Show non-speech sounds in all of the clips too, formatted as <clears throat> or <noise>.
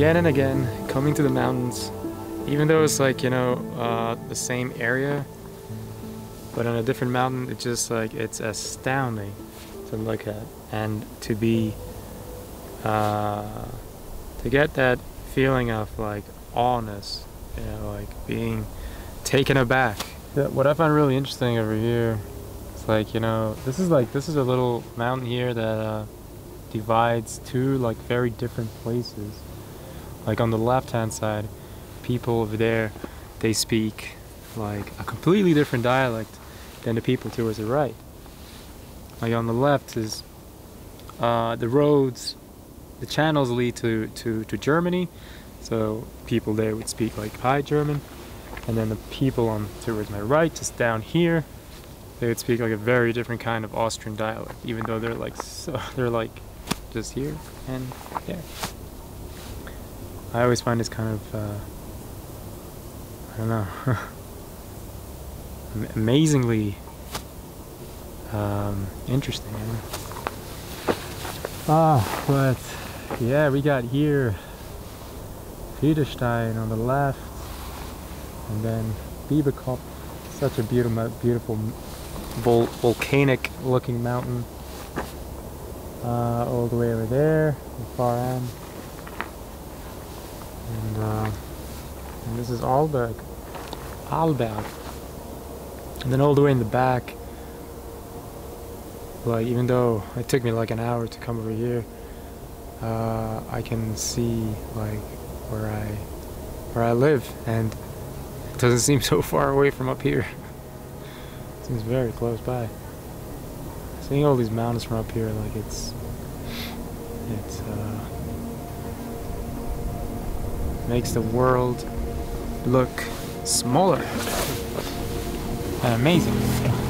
again and again coming to the mountains even though it's like you know uh, the same area but on a different mountain it's just like it's astounding to look at and to be uh, to get that feeling of like awness you know like being taken aback. Yeah, what I find really interesting over here is like you know this is like this is a little mountain here that uh, divides two like very different places like on the left hand side people over there they speak like a completely different dialect than the people towards the right. Like on the left is uh, the roads the channels lead to, to, to Germany. So people there would speak like high German. And then the people on towards my right just down here they would speak like a very different kind of Austrian dialect even though they're like <laughs> so they're like just here and there I always find it's kind of, uh, I don't know, <laughs> amazingly um, interesting. Ah, but yeah, we got here Widderstein on the left, and then Biberkopf, such a beautiful, beautiful vol volcanic looking mountain. Uh, all the way over there, the far end and, uh, and this is Arlberg. Arlberg. and then all the way in the back like even though it took me like an hour to come over here uh, I can see like where I where I live and it doesn't seem <laughs> so far away from up here it <laughs> seems very close by seeing all these mountains from up here like it's it's uh, makes the world look smaller and amazing.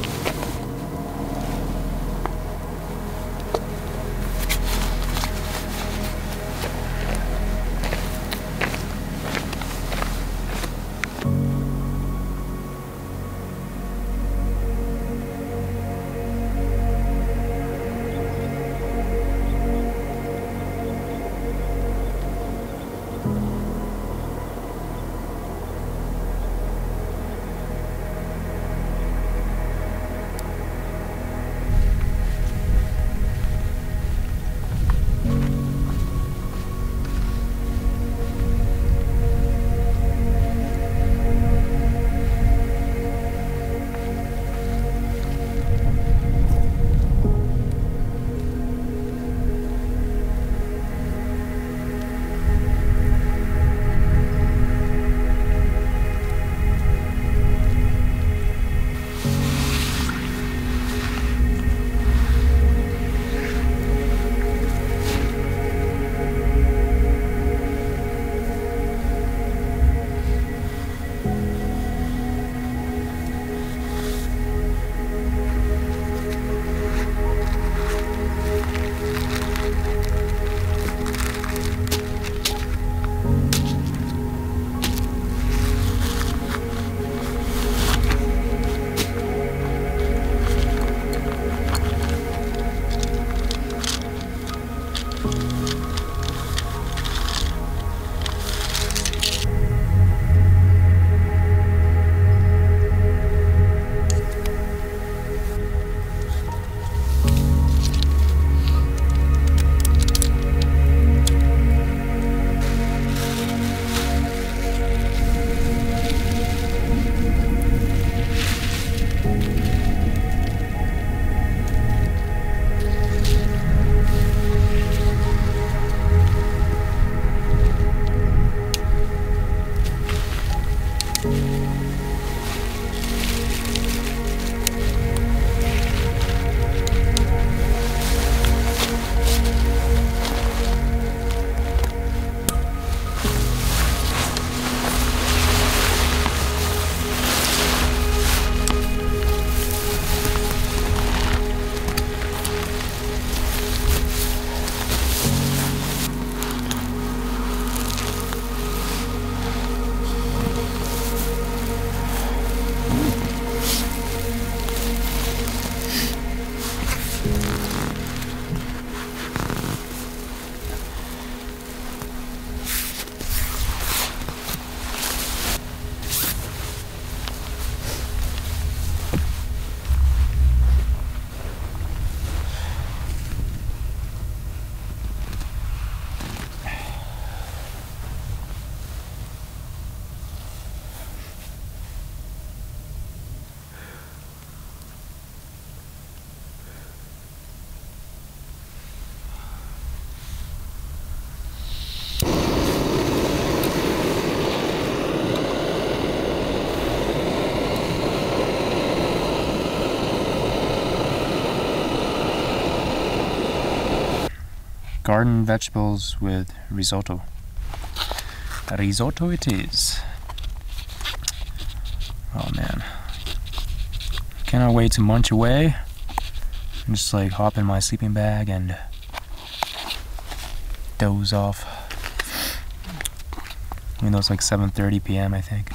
Garden vegetables with risotto. Risotto it is. Oh man. Cannot wait to munch away. And just like hop in my sleeping bag and doze off. I mean, it's like 7.30 p.m. I think.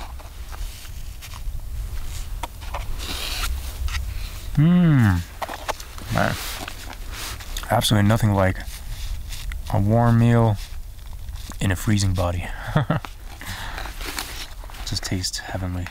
Mmm. Man. Absolutely nothing like a warm meal in a freezing body. <laughs> Just tastes heavenly.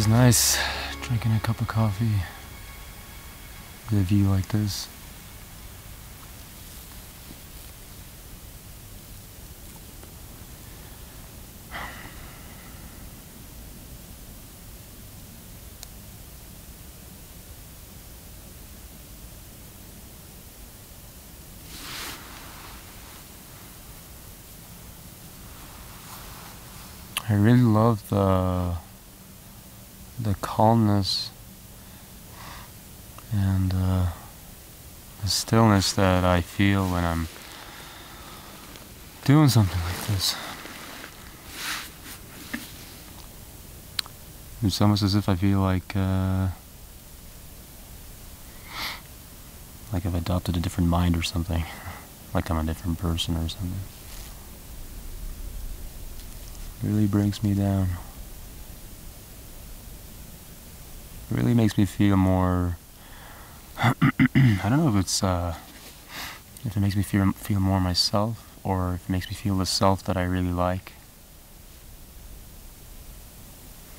Sure nice drinking a cup of coffee with a view like this. I really love the the calmness and uh, the stillness that I feel when I'm doing something like this. It's almost as if I feel like uh, like I've adopted a different mind or something, <laughs> like I'm a different person or something It really brings me down. It really makes me feel more <clears throat> I don't know if it's uh, if it makes me feel feel more myself or if it makes me feel the self that I really like.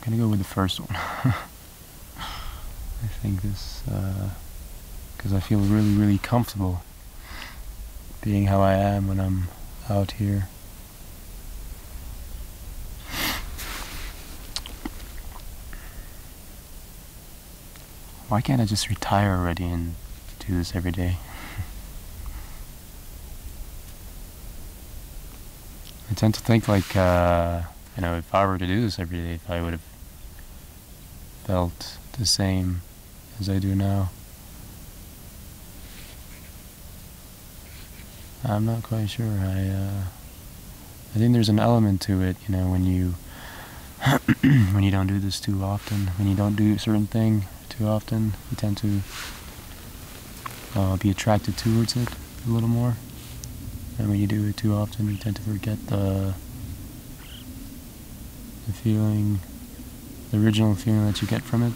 I'm gonna go with the first one. <laughs> I think this because uh, I feel really really comfortable being how I am when I'm out here. Why can't I just retire already and do this every day? <laughs> I tend to think like, uh, you know, if I were to do this every day, if I would have felt the same as I do now. I'm not quite sure. I, uh, I think there's an element to it, you know, when you <clears throat> when you don't do this too often, when you don't do a certain thing too often, you tend to uh, be attracted towards it a little more. And when you do it too often, you tend to forget the the feeling, the original feeling that you get from it.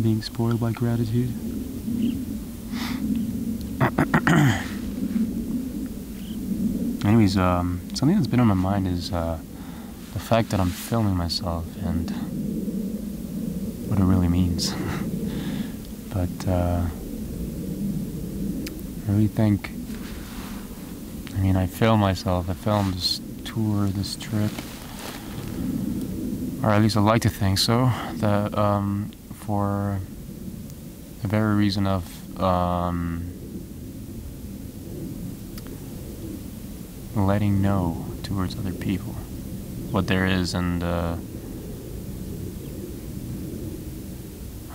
Being spoiled by gratitude. <coughs> Anyways, um, something that's been on my mind is uh, the fact that I'm filming myself and what it really means. but uh, I really think, I mean, I film myself, I filmed this tour, this trip, or at least I like to think so, that um, for the very reason of um, letting know towards other people what there is and uh,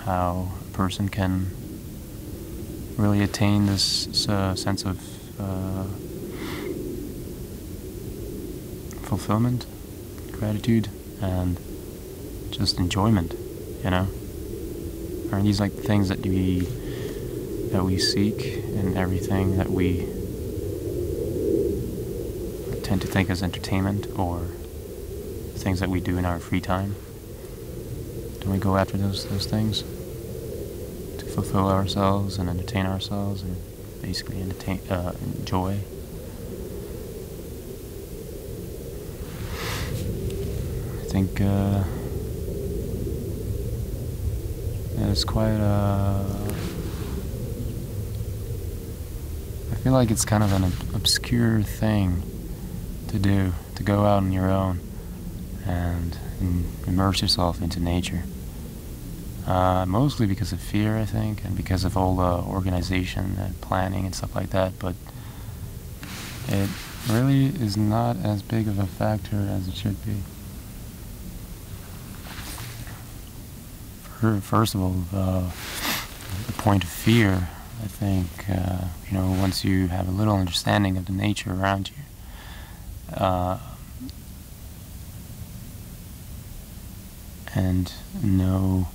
how a person can really attain this uh, sense of uh, fulfillment, gratitude, and just enjoyment. You know, are these like things that we that we seek in everything that we tend to think as entertainment or things that we do in our free time? Don't we go after those those things? Fulfill ourselves and entertain ourselves and basically entertain, uh, enjoy. I think uh, it's quite a. Uh, I feel like it's kind of an obscure thing to do, to go out on your own and immerse yourself into nature. Uh, mostly because of fear, I think, and because of all the organization and planning and stuff like that. But it really is not as big of a factor as it should be. First of all, uh, the point of fear, I think, uh, you know, once you have a little understanding of the nature around you, uh, and know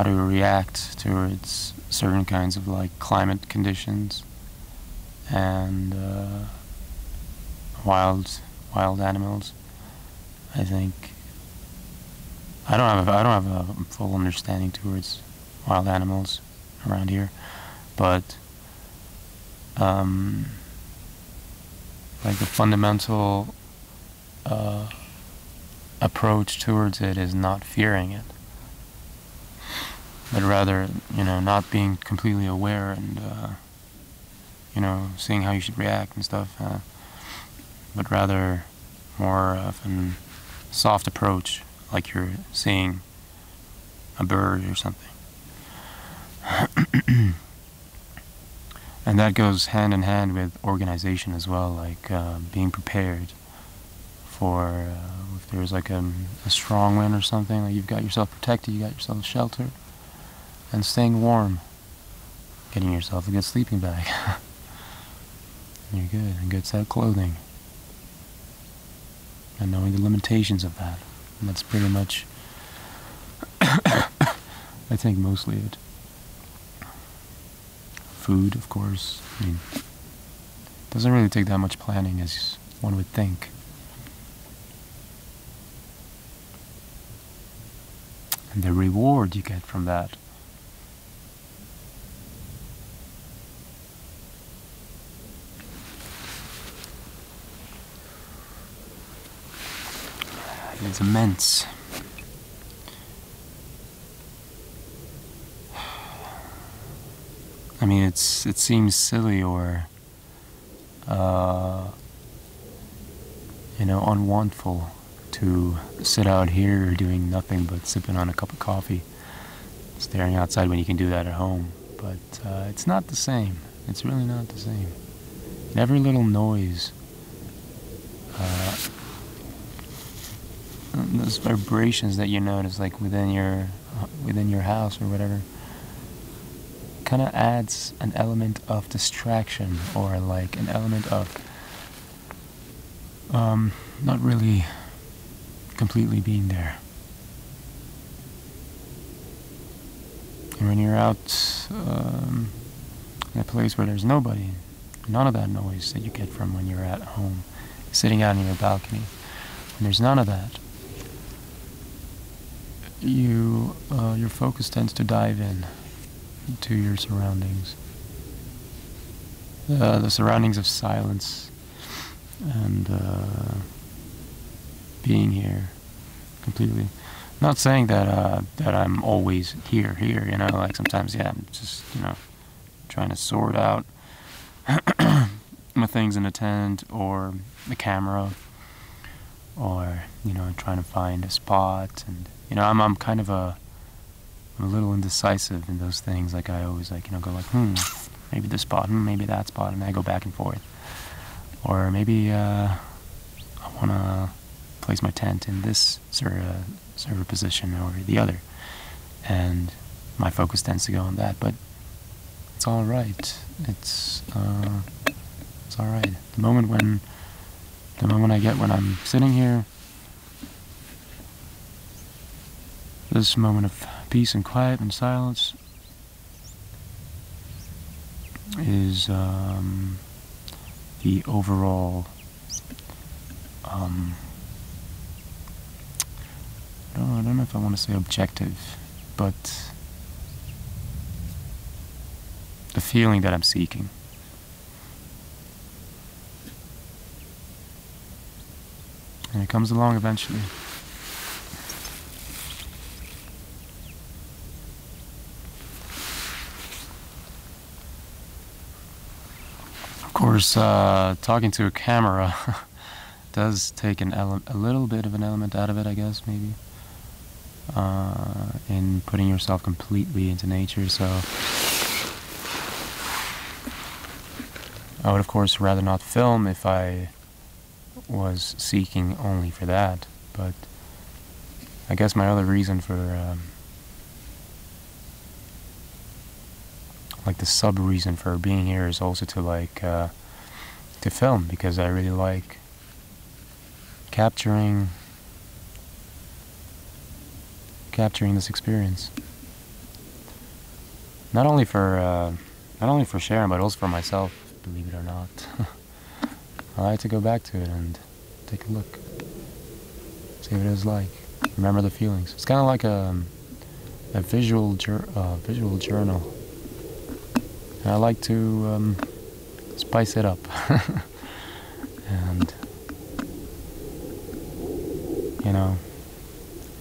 how to react towards certain kinds of like climate conditions and uh, wild wild animals. I think I don't have a, I don't have a full understanding towards wild animals around here, but um, like the fundamental uh, approach towards it is not fearing it but rather, you know, not being completely aware and, uh, you know, seeing how you should react and stuff, uh, but rather more of a soft approach, like you're seeing a bird or something. <clears throat> and that goes hand in hand with organization as well, like uh, being prepared for uh, if there's like a, a strong wind or something, like you've got yourself protected, you got yourself sheltered and staying warm, getting yourself a good sleeping bag. <laughs> You're good, a good set of clothing, and knowing the limitations of that. And that's pretty much, <coughs> I think, mostly it. Food, of course. I mean, doesn't really take that much planning as one would think. And the reward you get from that is immense. I mean, it's it seems silly or uh, you know unwantful to sit out here doing nothing but sipping on a cup of coffee, staring outside when you can do that at home. But uh, it's not the same. It's really not the same. Every little noise, uh, those vibrations that you notice, like within your within your house or whatever kind of adds an element of distraction or like an element of um, not really completely being there. And when you're out um, in a place where there's nobody, none of that noise that you get from when you're at home, sitting out on your balcony, and there's none of that, you uh, your focus tends to dive in to your surroundings. Uh, the surroundings of silence and uh, being here completely. Not saying that uh, that I'm always here, here. You know, like sometimes, yeah, I'm just you know trying to sort out <coughs> my things in a tent or the camera, or you know trying to find a spot. And you know, I'm I'm kind of a I'm a little indecisive in those things. Like I always like you know go like hmm maybe this spot, hmm, maybe that spot, and I go back and forth. Or maybe uh, I want to place my tent in this server, server position or the other, and my focus tends to go on that. But it's all right. It's uh, it's all right. The moment when the moment I get when I'm sitting here, this moment of peace and quiet and silence is um, the overall um, I don't, I don't know if I want to say objective, but the feeling that I'm seeking. And it comes along eventually. Of course, uh, talking to a camera <laughs> does take an ele- a little bit of an element out of it, I guess, maybe, uh, in putting yourself completely into nature. So, I would, of course, rather not film if I was seeking only for that. But I guess my other reason for, um, like, the sub reason for being here is also to like uh, to film because I really like capturing capturing this experience. Not only for uh, not only for sharing, but also for myself. Believe it or not, <laughs> I like to go back to it and take a look, see what it was like, remember the feelings. It's kind of like a a visual jur- uh, visual journal. I like to um, spice it up <laughs> and you know,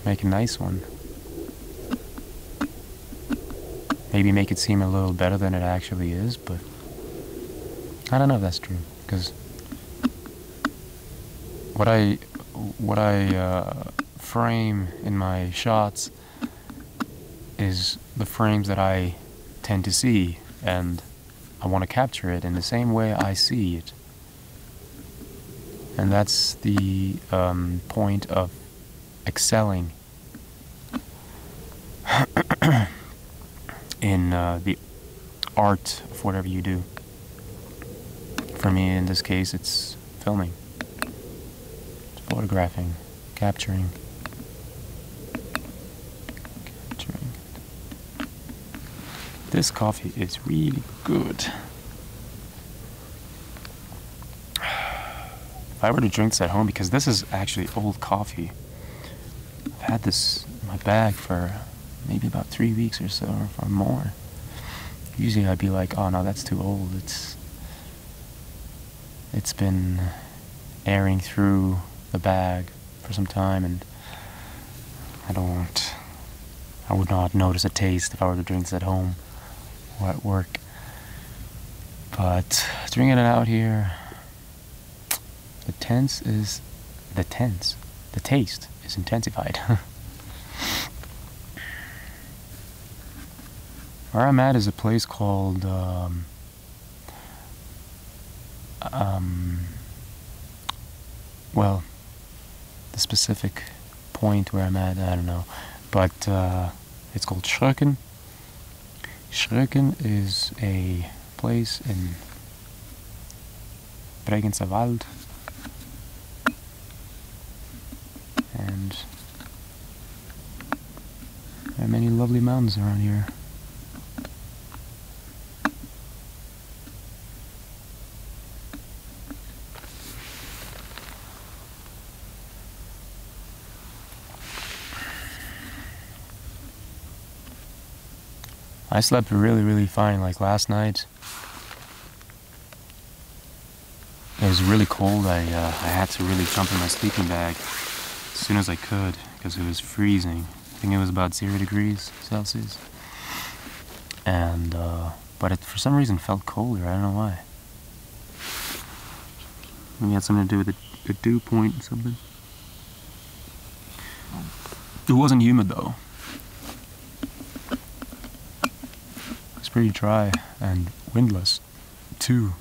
make a nice one. Maybe make it seem a little better than it actually is, but I don't know if that's true because what I what I uh, frame in my shots is the frames that I tend to see, and I want to capture it in the same way I see it. And that's the um, point of excelling <coughs> in uh, the art of whatever you do. For me, in this case, it's filming, it's photographing, capturing. Capturing. This coffee is really good. If I were to drink this at home, because this is actually old coffee, I've had this in my bag for maybe about three weeks or so, or more. Usually I'd be like, oh no, that's too old. It's it's been airing through the bag for some time, and I don't. I would not notice a taste if I were to drink this at home at work. But drinking it out here, the tense is the tense. The taste is intensified. <laughs> Where I'm at is a place called um, um, well, the specific point where I'm at, I don't know, but uh, it's called Schröcken. Schröcken is a place in Bregenzer Wald, and there are many lovely mountains around here. I slept really, really fine. Like last night, it was really cold. I uh, I had to really jump in my sleeping bag as soon as I could because it was freezing. I think it was about zero degrees Celsius, and uh, but it for some reason felt colder. I don't know why. Maybe it had something to do with the, the dew point or something. It wasn't humid though. It's pretty dry and windless, too.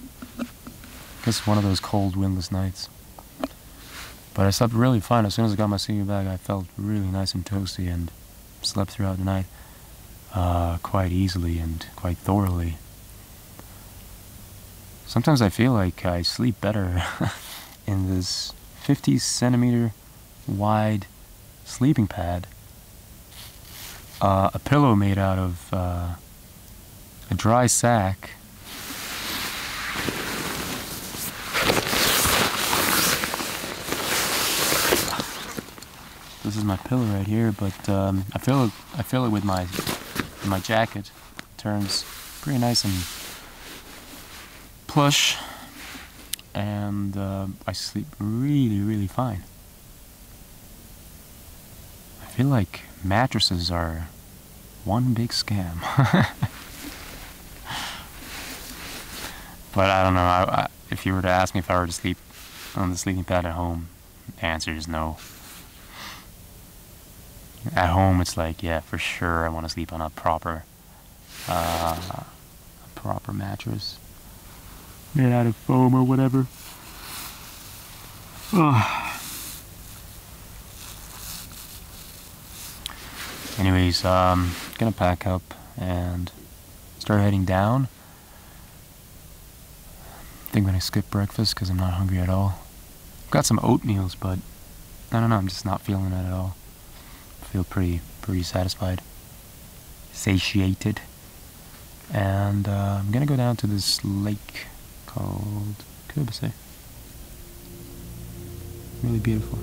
Guess one of those cold, windless nights. But I slept really fine. As soon as I got my sleeping bag, I felt really nice and toasty and slept throughout the night uh, quite easily and quite thoroughly. Sometimes I feel like I sleep better <laughs> in this 50 centimeter wide sleeping pad. Uh, a pillow made out of uh, a dry sack. This is my pillow right here, but um, I fill it. I fill it with my with my jacket. turns pretty nice and plush, and uh, I sleep really, really fine. I feel like mattresses are one big scam. <laughs> But I don't know. I, I, if you were to ask me if I were to sleep on the sleeping pad at home, the answer is no. At home, it's like, yeah, for sure, I want to sleep on a proper, uh, a proper mattress made out of foam or whatever. <sighs> Anyways, um, gonna pack up and start heading down think I'm gonna skip breakfast because I'm not hungry at all. I've got some oatmeals, but I don't know. I'm just not feeling it at all. I feel pretty, pretty satisfied, satiated, and uh, I'm gonna go down to this lake called Körbersee. Really beautiful.